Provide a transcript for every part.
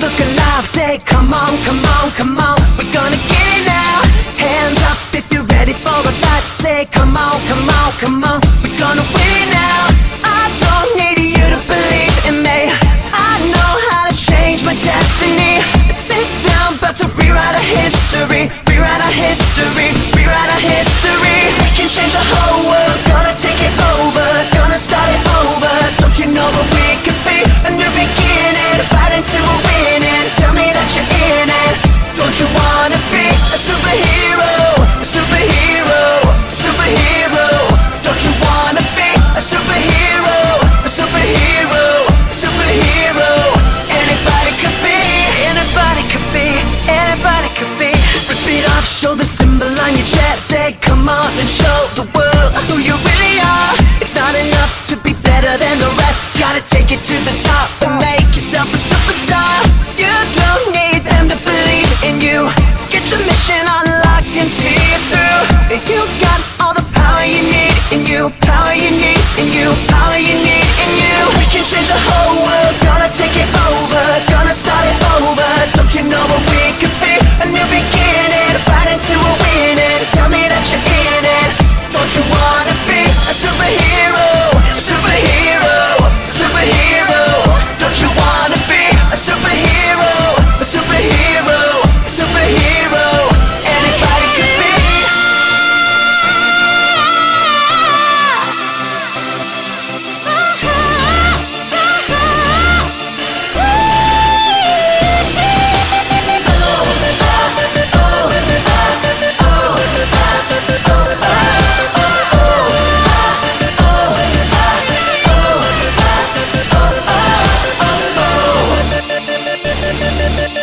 Look alive Say come on, come on, come on. We're gonna get it now. Hands up if you're ready for a fight. Say come on, come on, come on. We're gonna win Hey, come on and show the world who you really are. It's not enough to be better than the rest. Gotta take it to the top.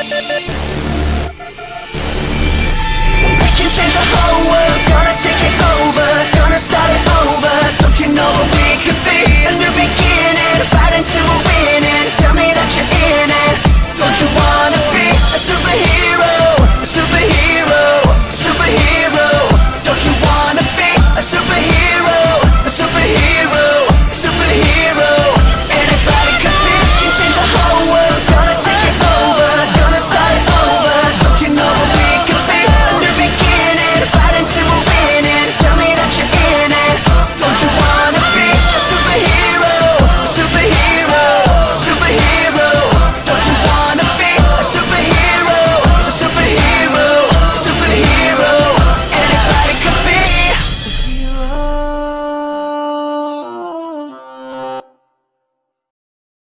Thank you.